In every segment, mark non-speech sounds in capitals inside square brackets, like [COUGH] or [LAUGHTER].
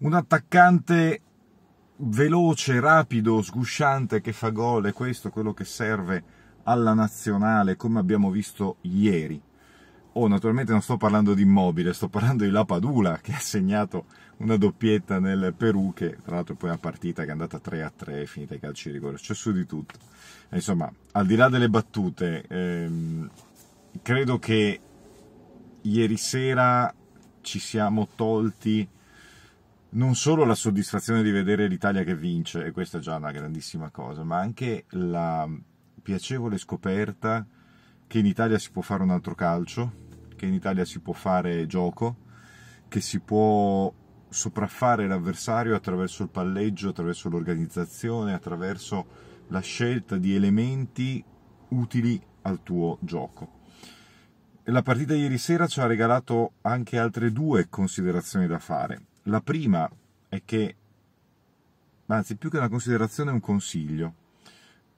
un attaccante veloce, rapido, sgusciante che fa gol, è questo quello che serve alla nazionale, come abbiamo visto ieri. Oh, naturalmente non sto parlando di immobile, sto parlando di Lapadula che ha segnato una doppietta nel Perù, che tra l'altro poi è una partita che è andata 3 a 3, è finita ai calci di rigore, c'è su di tutto. Insomma, al di là delle battute, ehm, credo che ieri sera ci siamo tolti non solo la soddisfazione di vedere l'Italia che vince, e questa è già una grandissima cosa, ma anche la piacevole scoperta che in Italia si può fare un altro calcio, che in Italia si può fare gioco, che si può sopraffare l'avversario attraverso il palleggio, attraverso l'organizzazione, attraverso la scelta di elementi utili al tuo gioco. La partita ieri sera ci ha regalato anche altre due considerazioni da fare. La prima è che, anzi più che una considerazione è un consiglio.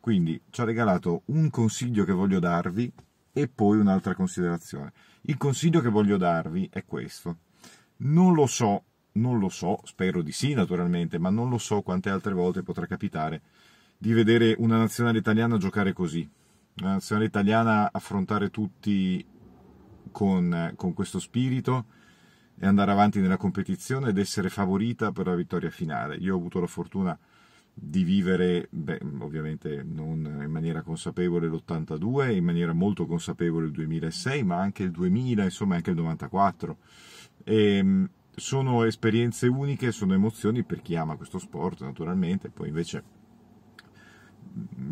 Quindi ci ha regalato un consiglio che voglio darvi e poi un'altra considerazione. Il consiglio che voglio darvi è questo. Non lo so, non lo so, spero di sì naturalmente, ma non lo so quante altre volte potrà capitare di vedere una nazionale italiana giocare così. Una nazionale italiana affrontare tutti con, con questo spirito e andare avanti nella competizione ed essere favorita per la vittoria finale. Io ho avuto la fortuna di vivere, beh, ovviamente non in maniera consapevole l'82, in maniera molto consapevole il 2006, ma anche il 2000, insomma anche il 94. E, ehm, sono esperienze uniche, sono emozioni per chi ama questo sport naturalmente, poi invece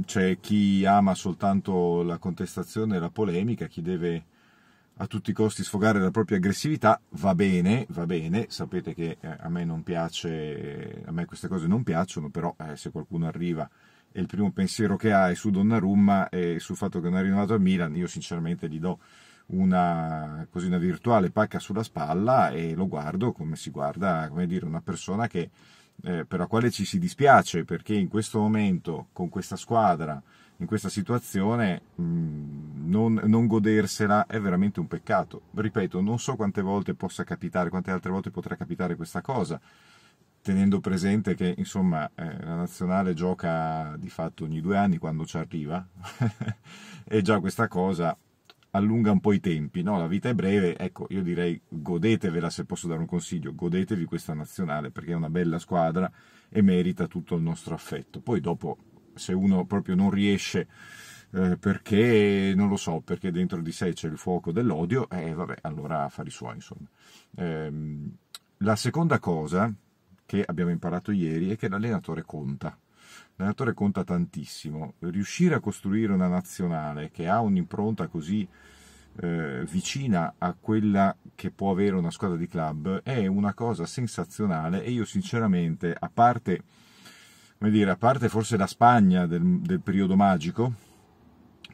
c'è chi ama soltanto la contestazione e la polemica, chi deve a tutti i costi sfogare la propria aggressività, va bene, va bene, sapete che eh, a me non piace, a me queste cose non piacciono, però eh, se qualcuno arriva e il primo pensiero che ha è su Donnarumma e sul fatto che non è rinnovato al Milan, io sinceramente gli do una, così, una virtuale pacca sulla spalla e lo guardo come si guarda, come dire, una persona che, eh, per la quale ci si dispiace perché in questo momento con questa squadra in questa situazione mm, non, non, godersela è veramente un peccato. Ripeto, non so quante volte possa capitare, quante altre volte potrà capitare questa cosa, tenendo presente che insomma eh, la nazionale gioca di fatto ogni due anni quando ci arriva [LAUGHS] e già questa cosa allunga un po' i tempi, no? la vita è breve, ecco io direi godetevela se posso dare un consiglio, godetevi questa nazionale perché è una bella squadra e merita tutto il nostro affetto. Poi dopo se uno proprio non riesce eh, perché, non lo so, perché dentro di sé c'è il fuoco dell'odio, e eh, vabbè, allora affari suoi, insomma. Eh, la seconda cosa che abbiamo imparato ieri è che l'allenatore conta. L'allenatore conta tantissimo. Riuscire a costruire una nazionale che ha un'impronta così eh, vicina a quella che può avere una squadra di club è una cosa sensazionale e io sinceramente, a parte come dire, a parte forse la Spagna del, del periodo magico,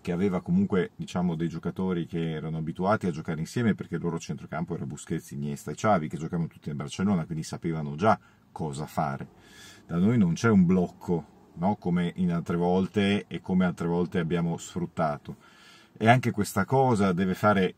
che aveva comunque diciamo, dei giocatori che erano abituati a giocare insieme perché il loro centrocampo era Busquets, Iniesta e Xavi che giocavano tutti in Barcellona, quindi sapevano già cosa fare. Da noi non c'è un blocco, no? come in altre volte e come altre volte abbiamo sfruttato. E anche questa cosa deve fare,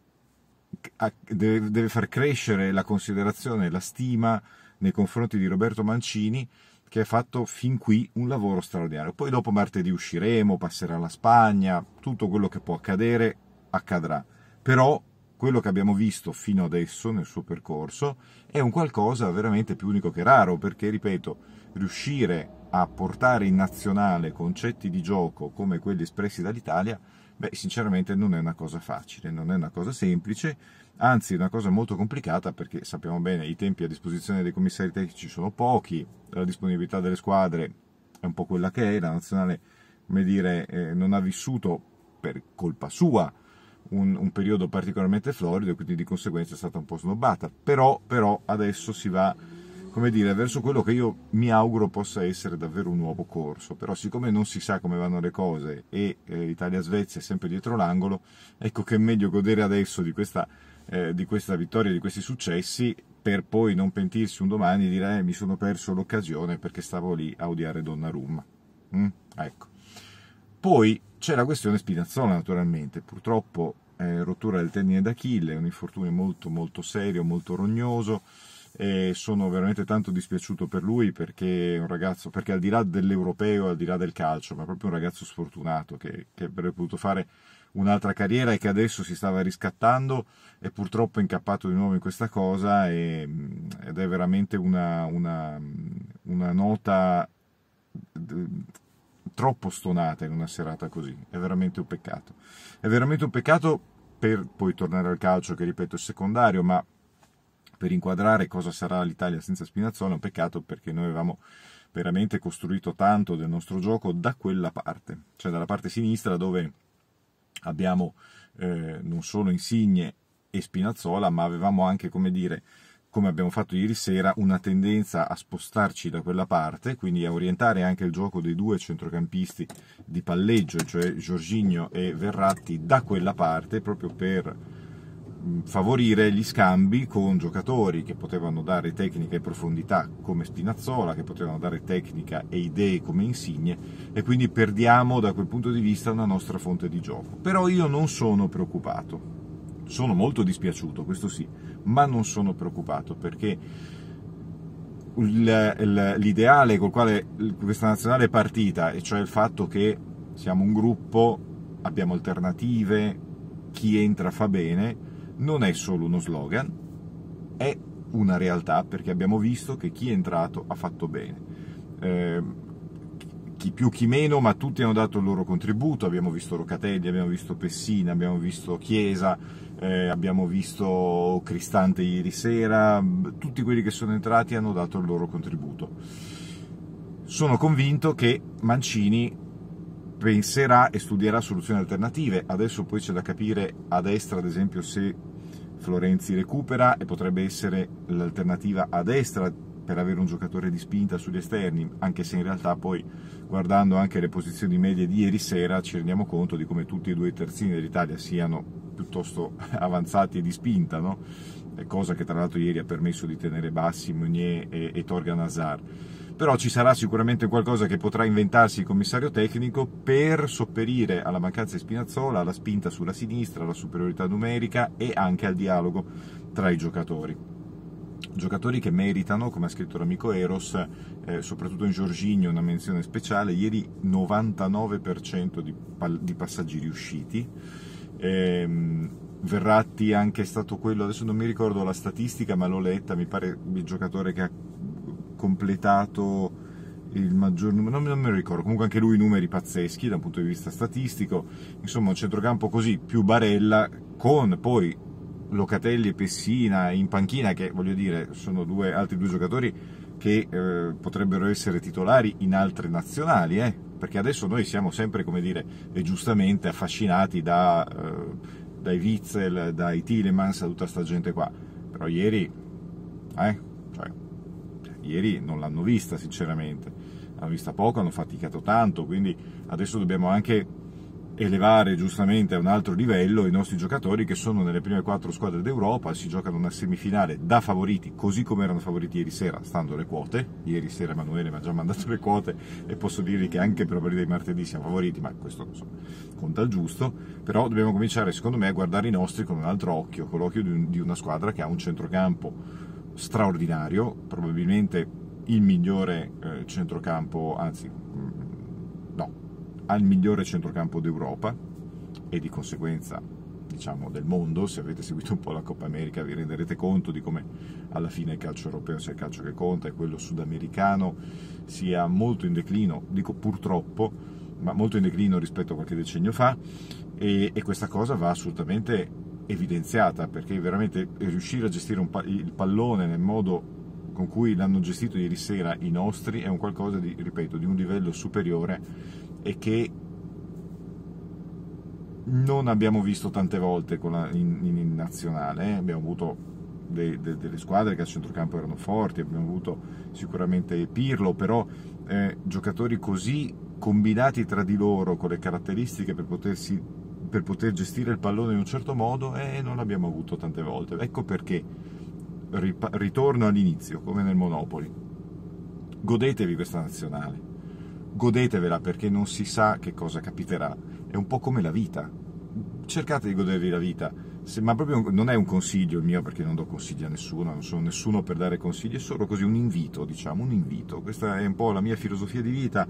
deve, far crescere la considerazione, la stima nei confronti di Roberto Mancini, che ha fatto fin qui un lavoro straordinario. Poi dopo martedì usciremo, passerà la Spagna, tutto quello che può accadere accadrà. Però quello che abbiamo visto fino adesso nel suo percorso è un qualcosa veramente più unico che raro, perché, ripeto, riuscire a portare in nazionale concetti di gioco come quelli espressi dall'Italia, beh, sinceramente non è una cosa facile, non è una cosa semplice, anzi è una cosa molto complicata perché sappiamo bene i tempi a disposizione dei commissari tecnici sono pochi, la disponibilità delle squadre è un po' quella che è, la nazionale come dire, eh, non ha vissuto per colpa sua un, un, periodo particolarmente florido quindi di conseguenza è stata un po' snobbata, però, però adesso si va come dire, verso quello che io mi auguro possa essere davvero un nuovo corso, però siccome non si sa come vanno le cose e eh, Italia-Svezia è sempre dietro l'angolo, ecco che è meglio godere adesso di questa eh, di questa vittoria, di questi successi, per poi non pentirsi un domani e dire eh, mi sono perso l'occasione perché stavo lì a odiare Donnarumma. Mm? Ecco. Poi c'è la questione Spinazzola naturalmente, purtroppo eh, rottura del tendine d'Achille, un infortunio molto molto serio, molto rognoso, e sono veramente tanto dispiaciuto per lui perché è un ragazzo, perché al di là dell'europeo, al di là del calcio, ma proprio un ragazzo sfortunato che, che avrebbe potuto fare un'altra carriera e che adesso si stava riscattando e purtroppo è incappato di nuovo in questa cosa e, ed è veramente una, una, una nota troppo stonata in una serata così, è veramente un peccato. È veramente un peccato per poi tornare al calcio che ripeto è secondario, ma per inquadrare cosa sarà l'Italia senza Spinazzola è un peccato perché noi avevamo veramente costruito tanto del nostro gioco da quella parte, cioè dalla parte sinistra dove abbiamo eh, non solo Insigne e Spinazzola, ma avevamo anche, come dire, come abbiamo fatto ieri sera, una tendenza a spostarci da quella parte, quindi a orientare anche il gioco dei due centrocampisti di palleggio, cioè Giorginio e Verratti, da quella parte, proprio per favorire gli scambi con giocatori che potevano dare tecnica e profondità come Spinazzola, che potevano dare tecnica e idee come Insigne e quindi perdiamo da quel punto di vista una nostra fonte di gioco. Però io non sono preoccupato, sono molto dispiaciuto, questo sì, ma non sono preoccupato perché l'ideale col quale questa nazionale è partita, e cioè il fatto che siamo un gruppo, abbiamo alternative, chi entra fa bene, non è solo uno slogan, è una realtà perché abbiamo visto che chi è entrato ha fatto bene. Eh, chi più chi meno, ma tutti hanno dato il loro contributo, abbiamo visto Rocatelli, abbiamo visto Pessina, abbiamo visto Chiesa, eh, abbiamo visto Cristante ieri sera, tutti quelli che sono entrati hanno dato il loro contributo. Sono convinto che Mancini penserà e studierà soluzioni alternative. Adesso poi c'è da capire a destra, ad esempio, se Florenzi recupera e potrebbe essere l'alternativa a destra per avere un giocatore di spinta sugli esterni, anche se in realtà poi guardando anche le posizioni medie di ieri sera ci rendiamo conto di come tutti e due i terzini dell'Italia siano piuttosto [LAUGHS] avanzati e di spinta, no? cosa che tra l'altro ieri ha permesso di tenere bassi Meunier e, e Torgan Hazard però ci sarà sicuramente qualcosa che potrà inventarsi il commissario tecnico per sopperire alla mancanza di Spinazzola, alla spinta sulla sinistra, alla superiorità numerica e anche al dialogo tra i giocatori. Giocatori che meritano, come ha scritto l'amico Eros, eh, soprattutto in Giorginio una menzione speciale, ieri 99% di, di passaggi riusciti. Ehm, Verratti anche è stato quello, adesso non mi ricordo la statistica, ma l'ho letta, mi pare il giocatore che ha completato il maggior numero, non, me lo ricordo, comunque anche lui numeri pazzeschi da un punto di vista statistico, insomma un centrocampo così più Barella con poi Locatelli e Pessina in panchina che voglio dire sono due, altri due giocatori che eh, potrebbero essere titolari in altre nazionali, eh? perché adesso noi siamo sempre, come dire, e giustamente affascinati da, eh, dai Witzel, dai Tilemans, da tutta sta gente qua, però ieri, eh, ieri non l'hanno vista sinceramente, hanno vista poco, hanno faticato tanto, quindi adesso dobbiamo anche elevare giustamente a un altro livello i nostri giocatori che sono nelle prime quattro squadre d'Europa, si giocano una semifinale da favoriti, così come erano favoriti ieri sera, stando le quote. Ieri sera Emanuele mi ha già mandato le quote e posso dirvi che anche per la partita di martedì siamo favoriti, ma questo insomma, conta il giusto. Però dobbiamo cominciare, secondo me, a guardare i nostri con un altro occhio, con l'occhio di, un, di una squadra che ha un centrocampo straordinario, probabilmente il migliore eh, centrocampo, anzi mm, no, ha il migliore centrocampo d'Europa e di conseguenza diciamo del mondo, se avete seguito un po' la Coppa America vi renderete conto di come alla fine il calcio europeo sia il calcio che conta e quello sudamericano sia molto in declino, dico purtroppo, ma molto in declino rispetto a qualche decennio fa. E, e questa cosa va assolutamente evidenziata perché veramente riuscire a gestire pa- il pallone nel modo con cui l'hanno gestito ieri sera i nostri è un qualcosa di, ripeto, di un livello superiore e che non abbiamo visto tante volte la, in, in, nazionale. Eh? Abbiamo avuto de, de, delle squadre che a centrocampo erano forti, abbiamo avuto sicuramente Pirlo, però eh, giocatori così combinati tra di loro con le caratteristiche per potersi per poter gestire il pallone in un certo modo e non l'abbiamo avuto tante volte. Ecco perché ritorno all'inizio, come nel Monopoli. Godetevi questa nazionale, godetevela perché non si sa che cosa capiterà. È un po' come la vita. Cercate di godervi la vita, se, ma proprio non è un consiglio il mio perché non do consigli a nessuno, non sono nessuno per dare consigli, è solo così un invito, diciamo, un invito. Questa è un po' la mia filosofia di vita.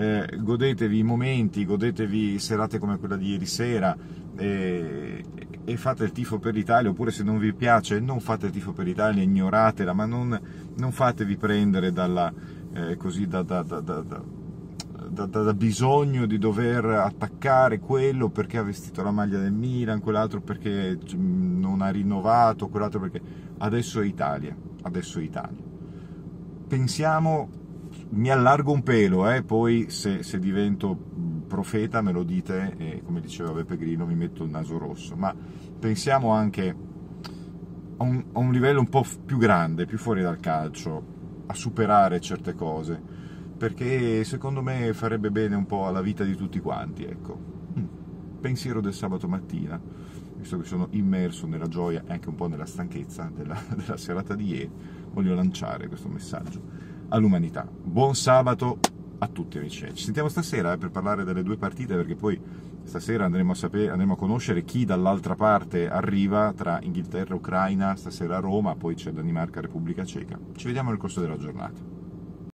Eh, godetevi i momenti, godetevi serate come quella di ieri sera e, e, fate il tifo per l'Italia, oppure se non vi piace non fate il tifo per l'Italia, ignoratela, ma non, non fatevi prendere dalla, eh, così da, da, da, da bisogno di dover attaccare quello perché ha vestito la maglia del Milan, quell'altro perché non ha rinnovato, quell'altro perché adesso è Italia, adesso è Italia. Pensiamo, mi allargo un pelo, eh, poi se, se, divento profeta me lo dite e come diceva Beppe Grino mi metto il naso rosso, ma pensiamo anche a un, a un livello un po' più grande, più fuori dal calcio, a superare certe cose perché secondo me farebbe bene un po' alla vita di tutti quanti, ecco. Mm. Pensiero del sabato mattina, visto che sono immerso nella gioia e anche un po' nella stanchezza della, [LAUGHS] della serata di ieri, voglio lanciare questo messaggio all'umanità. Buon sabato a tutti amici. Ci sentiamo stasera eh, per parlare delle due partite perché poi stasera andremo a, sapere, andremo a conoscere chi dall'altra parte arriva tra Inghilterra e Ucraina, stasera Roma, poi c'è Danimarca e Repubblica Ceca. Ci vediamo nel corso della giornata.